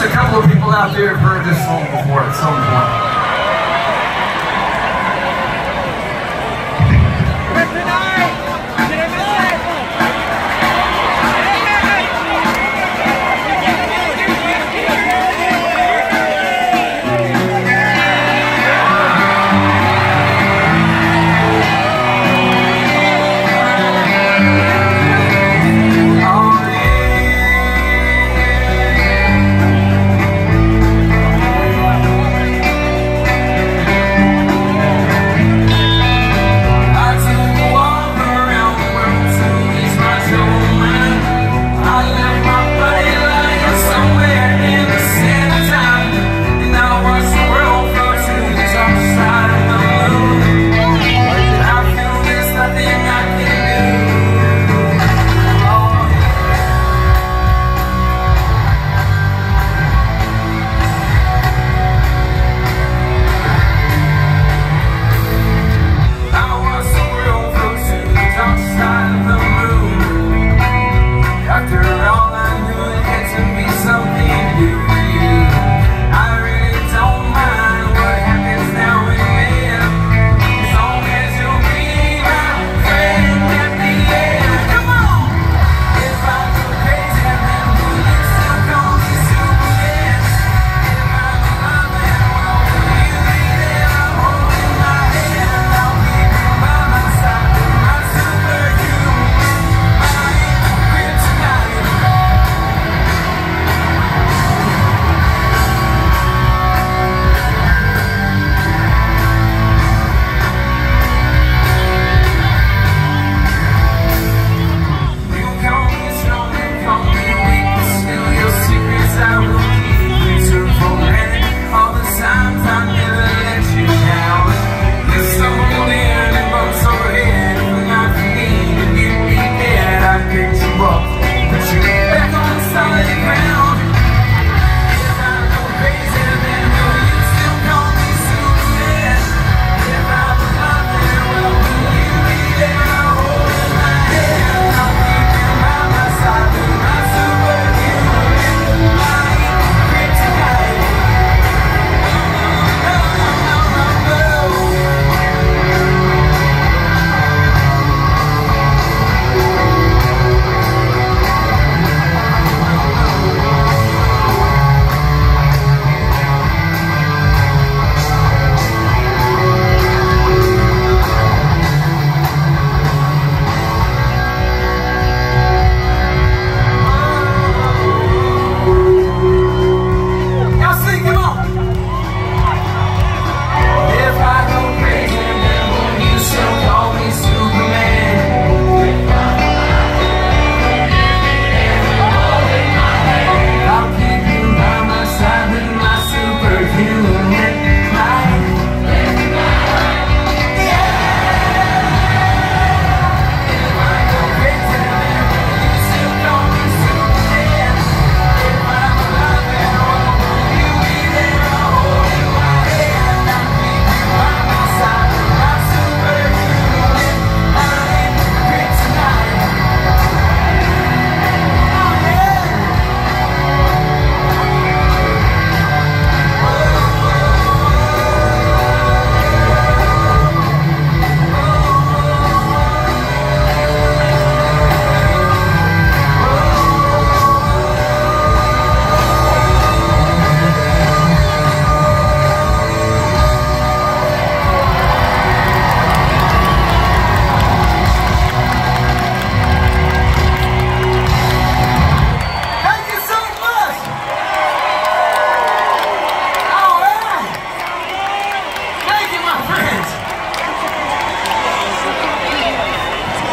least a couple of people out there have heard this song before at some point.